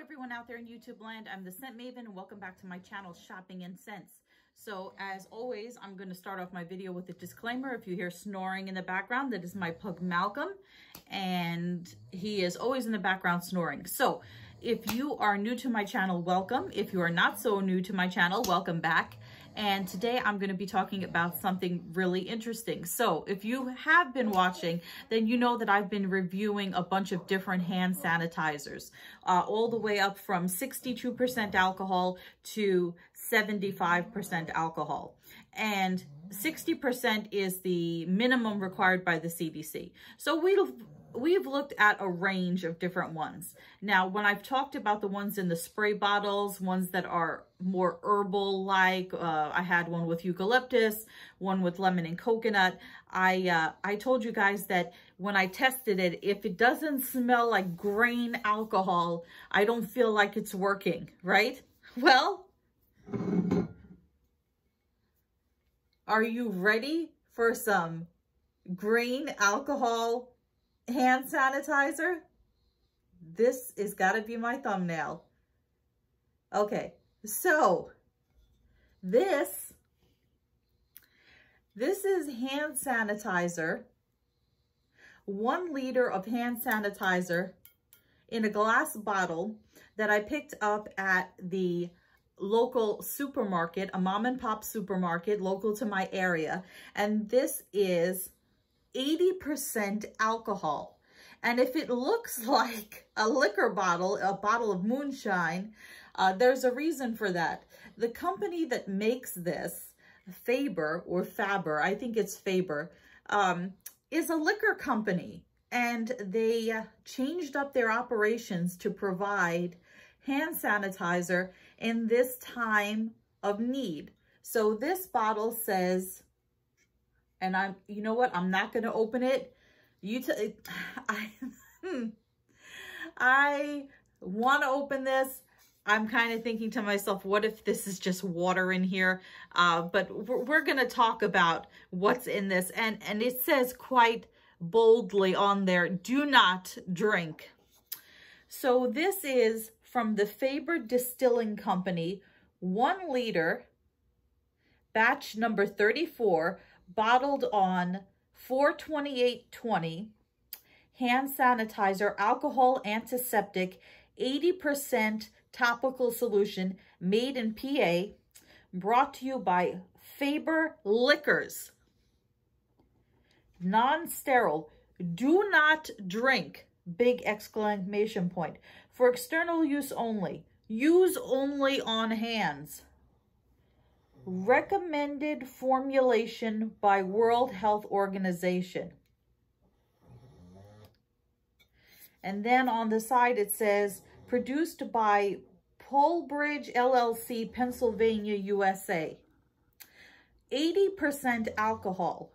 everyone out there in YouTube land. I'm the Scent Maven and welcome back to my channel, Shopping and Scents. So as always, I'm going to start off my video with a disclaimer. If you hear snoring in the background, that is my pug Malcolm and he is always in the background snoring. So if you are new to my channel, welcome. If you are not so new to my channel, welcome back. And today I'm going to be talking about something really interesting. So if you have been watching, then you know that I've been reviewing a bunch of different hand sanitizers, uh, all the way up from 62% alcohol to 75% alcohol. And 60% is the minimum required by the CDC. So we'll we've looked at a range of different ones. Now, when I've talked about the ones in the spray bottles, ones that are more herbal-like, uh, I had one with eucalyptus, one with lemon and coconut. I, uh, I told you guys that when I tested it, if it doesn't smell like grain alcohol, I don't feel like it's working, right? Well, are you ready for some grain alcohol hand sanitizer. This is got to be my thumbnail. Okay, so this, this is hand sanitizer, one liter of hand sanitizer in a glass bottle that I picked up at the local supermarket, a mom and pop supermarket local to my area. And this is 80% alcohol. And if it looks like a liquor bottle, a bottle of moonshine, uh, there's a reason for that. The company that makes this, Faber or Faber, I think it's Faber, um, is a liquor company. And they changed up their operations to provide hand sanitizer in this time of need. So this bottle says and I'm, you know what? I'm not going to open it. You, I, I want to open this. I'm kind of thinking to myself, what if this is just water in here? Uh, but we're, we're going to talk about what's in this. And, and it says quite boldly on there, do not drink. So this is from the Faber Distilling Company, one liter, batch number 34, bottled on 42820 hand sanitizer, alcohol antiseptic, 80% topical solution made in PA, brought to you by Faber Liquors. Non-sterile. Do not drink. Big exclamation point. For external use only. Use only on hands. Recommended formulation by World Health Organization. And then on the side it says, produced by Polbridge LLC, Pennsylvania, USA. 80% alcohol.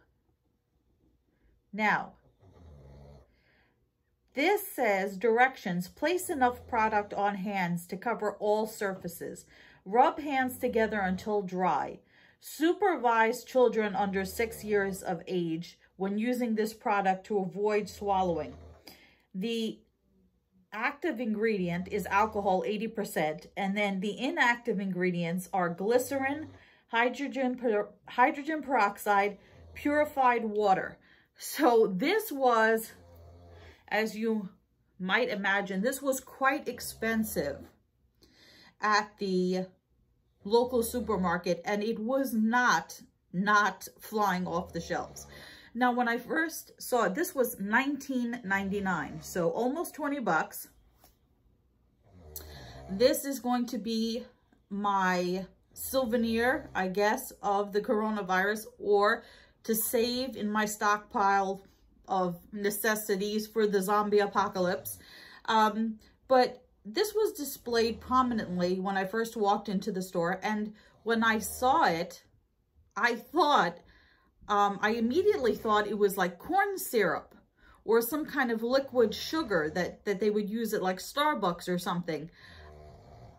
Now, this says directions, place enough product on hands to cover all surfaces. Rub hands together until dry. Supervise children under six years of age when using this product to avoid swallowing. The active ingredient is alcohol 80%, and then the inactive ingredients are glycerin, hydrogen, per, hydrogen peroxide, purified water. So this was, as you might imagine, this was quite expensive at the local supermarket and it was not, not flying off the shelves. Now, when I first saw it, this was $19.99, so almost 20 bucks. This is going to be my souvenir, I guess, of the coronavirus or to save in my stockpile of necessities for the zombie apocalypse. Um, but this was displayed prominently when I first walked into the store. And when I saw it, I thought, um, I immediately thought it was like corn syrup or some kind of liquid sugar that, that they would use at like Starbucks or something.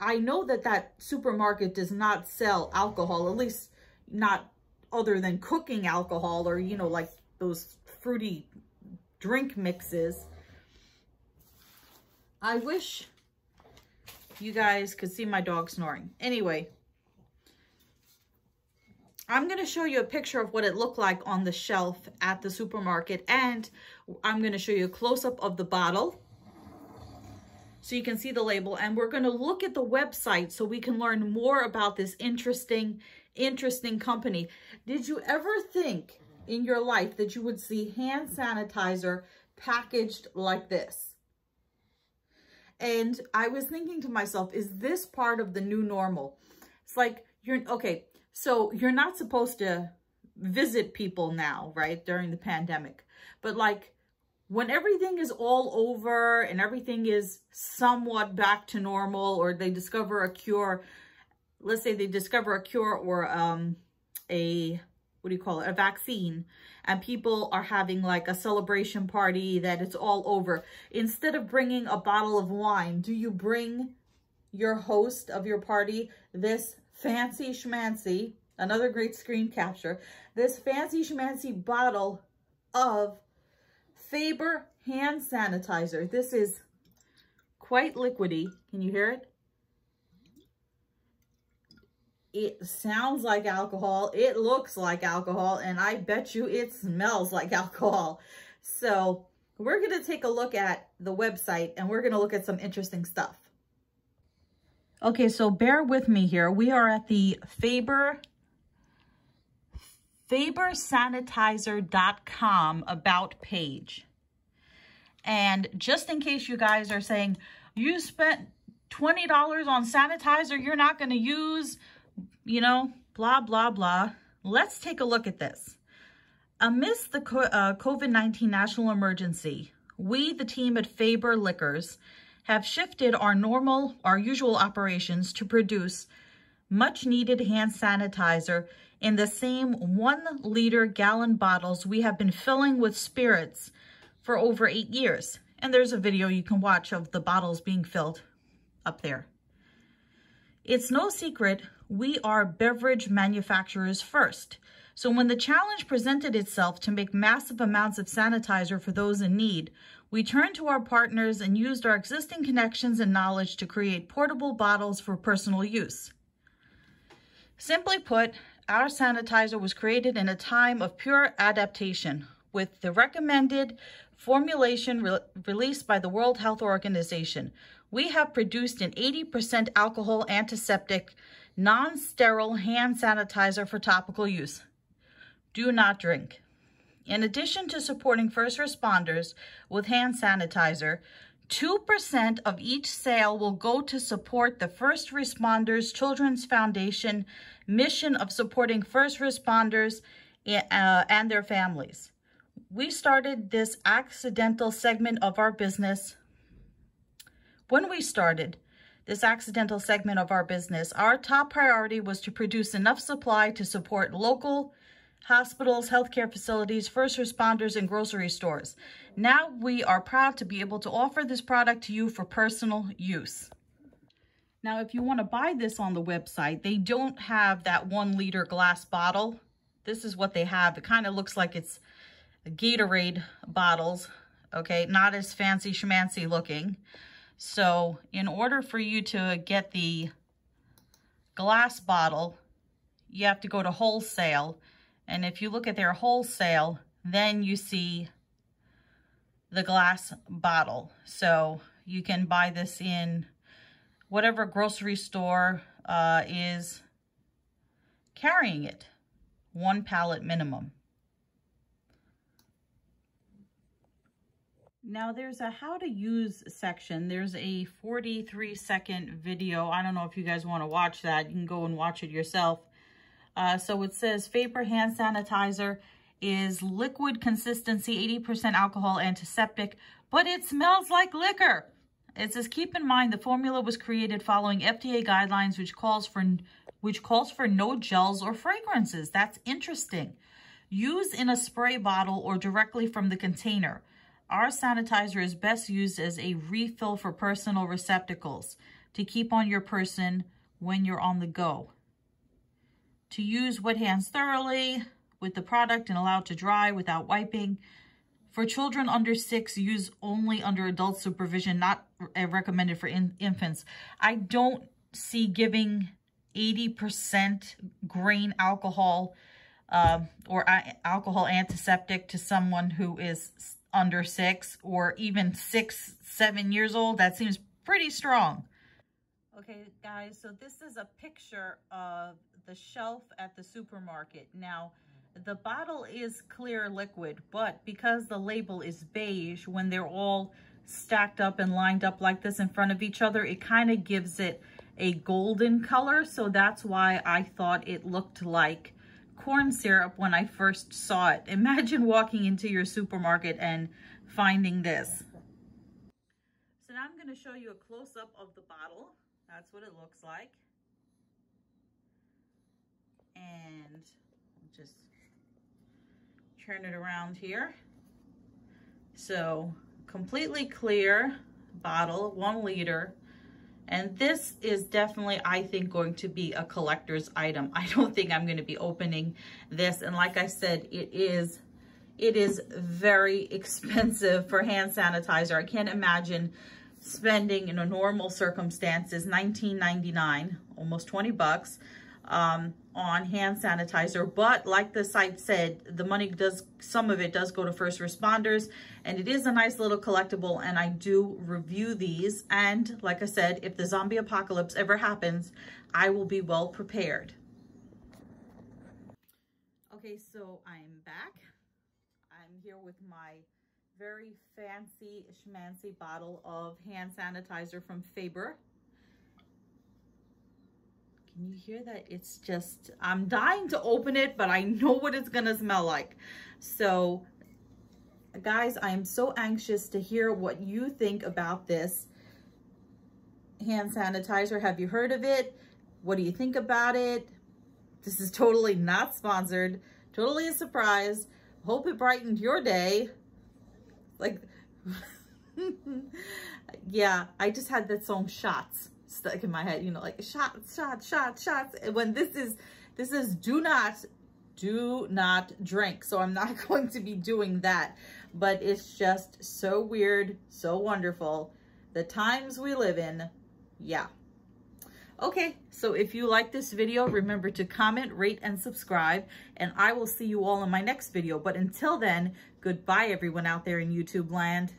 I know that that supermarket does not sell alcohol, at least not other than cooking alcohol or, you know, like those fruity drink mixes. I wish you guys could see my dog snoring. Anyway, I'm going to show you a picture of what it looked like on the shelf at the supermarket. And I'm going to show you a close-up of the bottle so you can see the label. And we're going to look at the website so we can learn more about this interesting, interesting company. Did you ever think in your life that you would see hand sanitizer packaged like this? And I was thinking to myself, is this part of the new normal? It's like, you're, okay, so you're not supposed to visit people now, right, during the pandemic. But like, when everything is all over and everything is somewhat back to normal or they discover a cure, let's say they discover a cure or um, a, what do you call it, a vaccine, and people are having like a celebration party that it's all over. Instead of bringing a bottle of wine, do you bring your host of your party this fancy schmancy, another great screen capture, this fancy schmancy bottle of Faber hand sanitizer. This is quite liquidy. Can you hear it? It sounds like alcohol. It looks like alcohol. And I bet you it smells like alcohol. So we're going to take a look at the website and we're going to look at some interesting stuff. Okay, so bear with me here. We are at the Faber, fabersanitizer.com about page. And just in case you guys are saying, you spent $20 on sanitizer you're not going to use you know, blah, blah, blah. Let's take a look at this. Amidst the uh, COVID-19 national emergency, we, the team at Faber Liquors, have shifted our normal, our usual operations to produce much needed hand sanitizer in the same one liter gallon bottles we have been filling with spirits for over eight years. And there's a video you can watch of the bottles being filled up there. It's no secret we are beverage manufacturers first. So when the challenge presented itself to make massive amounts of sanitizer for those in need, we turned to our partners and used our existing connections and knowledge to create portable bottles for personal use. Simply put, our sanitizer was created in a time of pure adaptation with the recommended formulation re released by the World Health Organization. We have produced an 80% alcohol antiseptic non-sterile hand sanitizer for topical use. Do not drink. In addition to supporting first responders with hand sanitizer, 2% of each sale will go to support the First Responders Children's Foundation mission of supporting first responders uh, and their families. We started this accidental segment of our business. When we started, this accidental segment of our business, our top priority was to produce enough supply to support local hospitals, healthcare facilities, first responders, and grocery stores. Now we are proud to be able to offer this product to you for personal use. Now, if you want to buy this on the website, they don't have that one liter glass bottle. This is what they have. It kind of looks like it's Gatorade bottles, okay? Not as fancy schmancy looking. So in order for you to get the glass bottle, you have to go to wholesale. And if you look at their wholesale, then you see the glass bottle. So you can buy this in whatever grocery store uh, is carrying it. One pallet minimum. Now there's a how to use section. There's a 43 second video. I don't know if you guys want to watch that. You can go and watch it yourself. Uh, so it says Faber hand sanitizer is liquid consistency, 80% alcohol antiseptic, but it smells like liquor. It says keep in mind the formula was created following FDA guidelines which calls for which calls for no gels or fragrances. That's interesting. Use in a spray bottle or directly from the container. Our sanitizer is best used as a refill for personal receptacles to keep on your person when you're on the go. To use wet hands thoroughly with the product and allow to dry without wiping. For children under six, use only under adult supervision, not recommended for in infants. I don't see giving 80% grain alcohol uh, or alcohol antiseptic to someone who is under six or even six, seven years old. That seems pretty strong. Okay, guys, so this is a picture of the shelf at the supermarket. Now, the bottle is clear liquid, but because the label is beige, when they're all stacked up and lined up like this in front of each other, it kind of gives it a golden color. So that's why I thought it looked like corn syrup when I first saw it. Imagine walking into your supermarket and finding this. So now I'm going to show you a close-up of the bottle. That's what it looks like. And just turn it around here. So completely clear bottle, one liter. And this is definitely, I think, going to be a collector's item. I don't think I'm going to be opening this. And like I said, it is, it is very expensive for hand sanitizer. I can't imagine spending in a normal circumstances, 19.99, almost 20 bucks um, on hand sanitizer. But like the site said, the money does, some of it does go to first responders and it is a nice little collectible and I do review these. And like I said, if the zombie apocalypse ever happens, I will be well prepared. Okay, so I'm back. I'm here with my very fancy schmancy bottle of hand sanitizer from Faber. Can you hear that? It's just, I'm dying to open it, but I know what it's going to smell like. So guys, I am so anxious to hear what you think about this hand sanitizer. Have you heard of it? What do you think about it? This is totally not sponsored, totally a surprise. Hope it brightened your day. Like, yeah, I just had that song Shots stuck in my head, you know, like shots, shots, shots, shots. And when this is, this is do not, do not drink. So I'm not going to be doing that, but it's just so weird, so wonderful. The times we live in, yeah. Okay, so if you like this video, remember to comment, rate, and subscribe, and I will see you all in my next video. But until then, goodbye everyone out there in YouTube land.